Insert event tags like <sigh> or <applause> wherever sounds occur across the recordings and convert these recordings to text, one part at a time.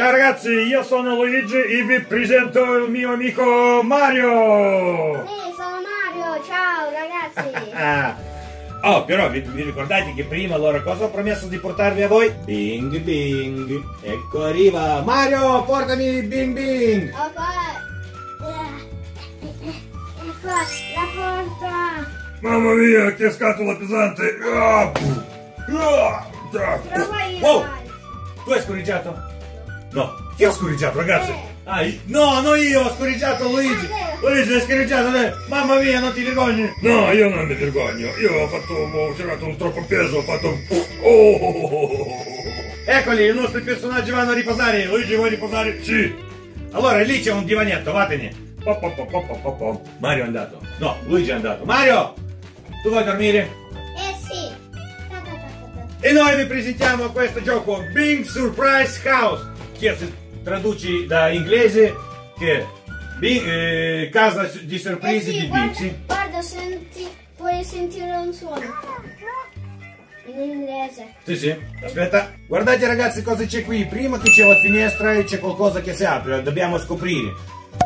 Ciao ragazzi, io sono Luigi e vi presento il mio amico Mario! Sì, sono Mario, ciao ragazzi! <laughs> Ah. Oh, però vi, vi ricordate che prima allora cosa ho promesso di portarvi a voi? Bing bing! Ecco arriva! Mario, portami bing bing! Ok. Eh, Ecco, la porta! Mamma mia, che scatola pesante! Ah. Ah, ah. Dai. tu hai scorreggiato? No, chi ha scorreggiato ragazzi? Eh. Ah, io- no, no io ho scorreggiato Luigi! Luigi hai scorreggiato te! Mamma mia, non ti vergogni! No, io non mi vergogno, io ho fatto, ho tirato un troppo peso, ho fatto... Oh! Eccoli, i nostri personaggi vanno a riposare! Luigi vuoi riposare? Sì! Allora, lì c'è un divanetto, vattene! Mario è andato. No, Luigi è andato. Mario! Tu vuoi dormire? Eh sì! E noi vi presentiamo questo gioco Bing Surprise House che si traduci da inglese che eh, casa di Eh sorprese sì, di guarda, sì? guarda, senti, puoi sentire un suono. In inglese. Sì, sì. Aspetta. Guardate ragazzi cosa c'è qui. Prima che c'è la finestra e c'è qualcosa che si apre, dobbiamo scoprire.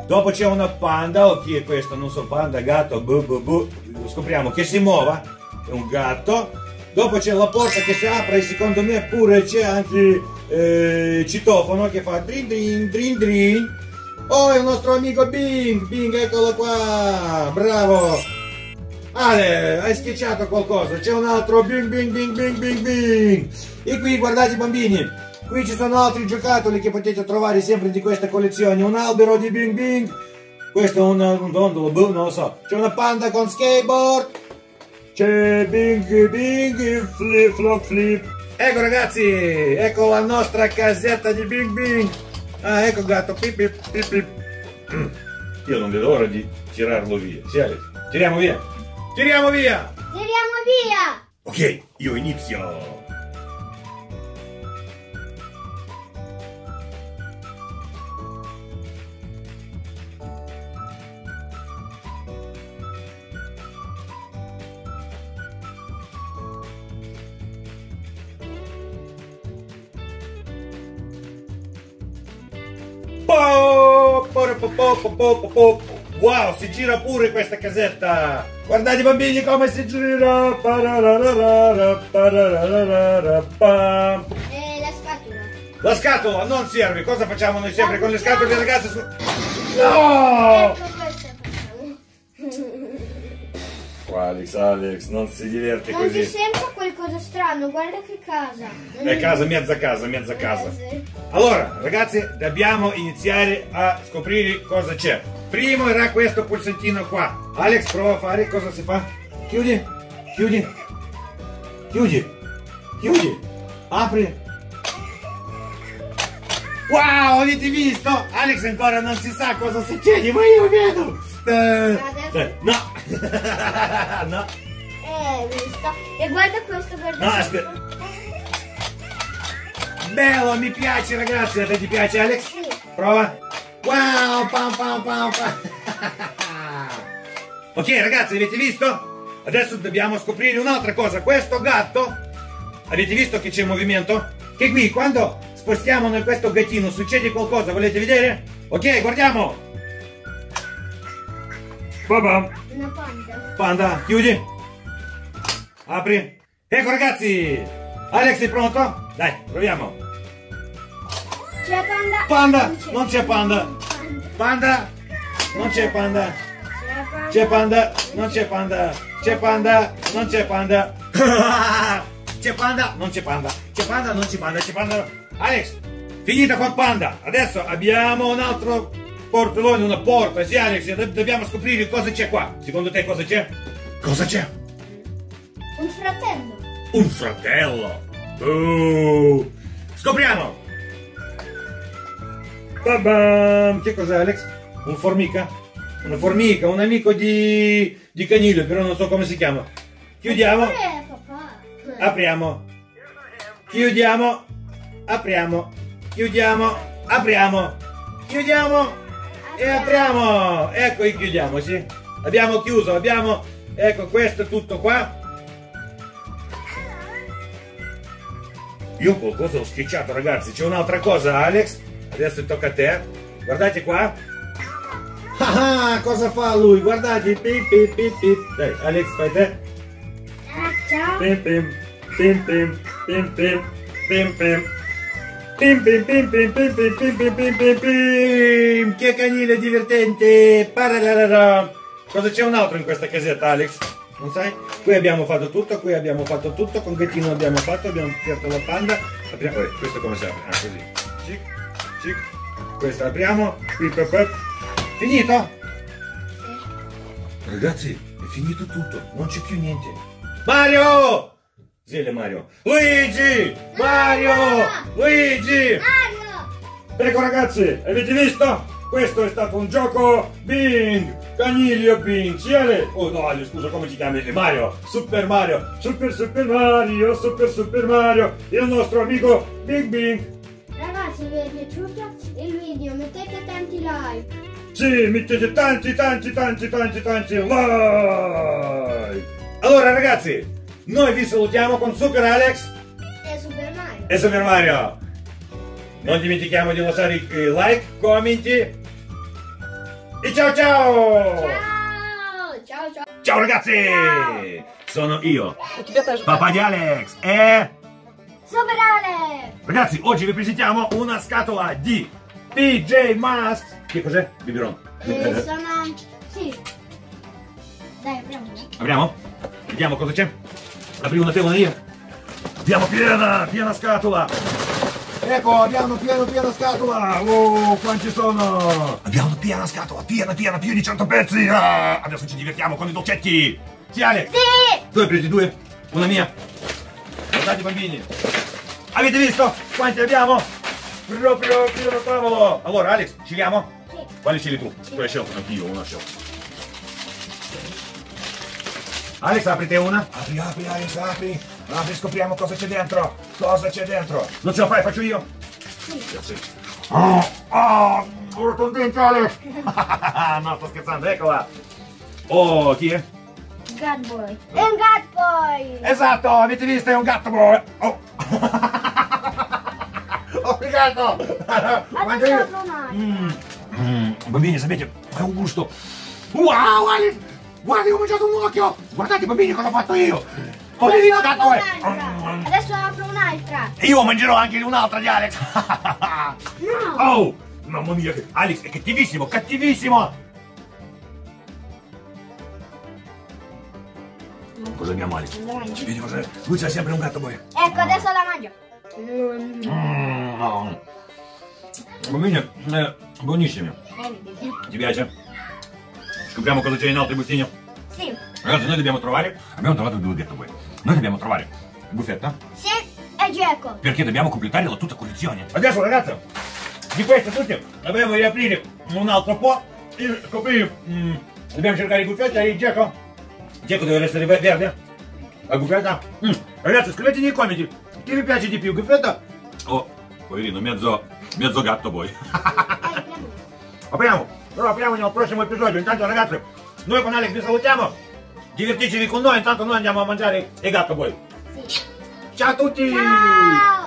Dopo c'è una panda, o chi è questo? Non so, panda, gatto, bu bu bu. Scopriamo che si muova. È un gatto. Dopo c'è la porta che si apre e secondo me pure c'è anche eh, citofono che fa drin drin drin drin. Oh, è il nostro amico Bing. Bing, eccolo qua. Bravo. Ale, hai schiacciato qualcosa, c'è un altro bing bing bing bing bing bing. E qui guardate bambini, qui ci sono altri giocattoli che potete trovare sempre di questa collezione. Un albero di bing bing, questo è un, un dondolo, boh, non lo so. C'è una panda con skateboard, c'è bing bing flip flop flip. Ecco ragazzi, ecco la nostra casetta di bing bing. Ah, ecco gatto, pip pip pip pip. <clears throat> Io non vedo l'ora di tirarlo via. Sì, Alex? Tiriamo via. Tiriamo via! Tiriamo via! Ok, io inizio. Wow, si gira pure questa casetta! Guardate bambini come si gira! E la spatola. La scatola non serve, cosa facciamo noi sempre con le scatole ragazzi? No! Alex, Alex, non si diverte Non ti così. sembra qualcosa strano? Guarda che casa. È casa, mezza casa, mezza casa. Allora, ragazzi, dobbiamo iniziare a scoprire cosa c'è. Primo era questo pulsantino qua. Alex, prova a fare cosa si fa. Chiudi, chiudi, chiudi, chiudi, apri. Wow, avete visto? Alex ancora non si sa cosa succede, ma io vedo. Eh, eh, no, <laughs> no, Eh, visto. E guarda questo, guarda no, aspetta. Bello, mi piace ragazzi, a te ti piace Alex? Sì. Prova. Wow, pam pam pam pam. <laughs> ok ragazzi, avete visto? Adesso dobbiamo scoprire un'altra cosa. Questo gatto, avete visto che c'è movimento? Che qui quando spostiamo noi questo gattino succede qualcosa, volete vedere? Ok, guardiamo. Babam. Una panda. Panda, chiudi. Apri. Ecco ragazzi. Alex è pronto? Dai, proviamo. C'è panda? Panda, non c'è panda. Panda. Non c'è panda. C'è panda. C'è panda, non c'è panda. C'è panda, non c'è panda. C'è panda, non c'è panda. <laughs> C'è panda, non c'è panda. C'è panda. Alex, finita con panda. Adesso abbiamo un altro portellone, una porta. Sì, Alex, do- dobbiamo scoprire cosa c'è qua. Secondo te cosa c'è? Cosa c'è? Un fratello. Un fratello. Oh. Scopriamo. Babam. Che cos'è Alex? Un formica? Una formica, un amico di, di Canile, però non so come si chiama. Chiudiamo, apriamo. Chiudiamo, apriamo. Chiudiamo, apriamo. Chiudiamo e apriamo. Ecco chiudiamo, sì. Abbiamo chiuso, abbiamo... Ecco, questo è tutto qua. Io qualcosa ho schiacciato, ragazzi. C'è un'altra cosa, Alex. adesso tocca a te. Guardate qua. Ah, cosa fa lui? Guardate, pip pip pip pip. Dai, Alex, fai te. Ah, ciao. Pim pim, pim pim, pim pim, pim pim. Pim pim pim pim pim pim pim pim pim pim pim Che canile divertente Pararara. Cosa c'è un altro in questa casetta Alex? Non sai? Qui abbiamo fatto tutto, qui abbiamo fatto tutto, con Gattino abbiamo fatto, abbiamo aperto la panda Apriamo, eh, questo come si apre? Ah così Cic, cic Questo apriamo. Finito? Ragazzi, è finito tutto, non c'è più niente Mario! Zile Mario Luigi! Mario! Luigi! Mario. Ecco ragazzi, avete visto? Questo è stato un gioco Bing! Caniglio Bing! Ciele! Oh no, scusa, come ti chiami? Mario! Super Mario! Super Super Mario! Super Super Mario! Il nostro amico Bing Bing! Ragazzi, vi è piaciuto il video? Mettete tanti like. Sì, mettete tanti tanti tanti tanti tanti like! Allora ragazzi, noi vi salutiamo con Super Alex e Super Mario. E Super Mario. Non dimentichiamo di lasciare i like, commenti. E ciao ciao! Ciao! Ciao, ciao. ciao ragazzi! Ciao. Sono io, papà di Alex e... Super Alex! Ragazzi, oggi vi presentiamo una scatola di PJ Masks. Che cos'è? Biberon. Eh, sono... sì. Dai, apriamo. Apriamo? Vediamo cosa c'è. La prima te una io. Abbiamo piena, piena scatola. Ecco, abbiamo piena, piena scatola. Oh, quanti sono? Abbiamo piena scatola, piena, piena, più di 100 pezzi. Ah, adesso ci divertiamo con i dolcetti. Sì, Alex? Sì. Tu hai preso due? Una mia? Guardate bambini. Avete visto quanti abbiamo? Proprio pieno tavolo. Allora, Alex, scegliamo? Sì. Quale scegli tu? Tu hai scelto, anch'io, una ho Alex, aprite una. Apri, apri, Alex, apri. Apri, scopriamo cosa c'è dentro. Cosa c'è dentro? Non ce la fai, faccio io? Sì. Sì. Oh, oh, sono contento, Alex. <laughs> no, sto scherzando, eccola. Oh, chi è? God Boy. È un God Boy. Esatto, avete visto? È un gatto boy. Oh. <laughs> oh, che gatto. Guarda io. Mm. Mm, bambini, sapete, è un gusto. Wow, Alex! Guarda, ho mangiato un occhio! Guardate, bambini, cosa ho fatto io! Gatto, apro eh! un'altra. Adesso apro un'altra. E io mangerò anche un'altra di Alex! No. <laughs> oh! Mamma mia. Alex è cattivissimo, cattivissimo! Cosa abbiamo, Alex? Mangio. Vedi cos'è? Lui c'è sempre un gatto boy. Ecco, adesso la mangio. Mm. Mm, no. Bambini, eh, buonissimi. Eh. Ti piace? Scopriamo cosa c'è in altri bustini? Sì. Ragazzi, noi dobbiamo trovare. Abbiamo trovato due gatto boy. Noi dobbiamo trovare buffetta Sì. E Geco. perché dobbiamo completare la tutta collezione. Adesso, ragazzi, di queste tutte dobbiamo riaprire un altro po' e scoprire. mm, dobbiamo cercare i buffetti e il Geco. Geco deve essere ve- verde. La buffetta? Mm. Ragazzi, scrivete nei commenti chi vi piace di più, buffetta o poverino, mezzo, mezzo gatto boy. Eh, apriamo. Apriamo nel prossimo episodio. Intanto ragazzi, noi con Alex vi salutiamo. Divertitevi con noi, intanto noi andiamo a mangiare il gatto poi. Sì. Ciao a tutti! Ciao.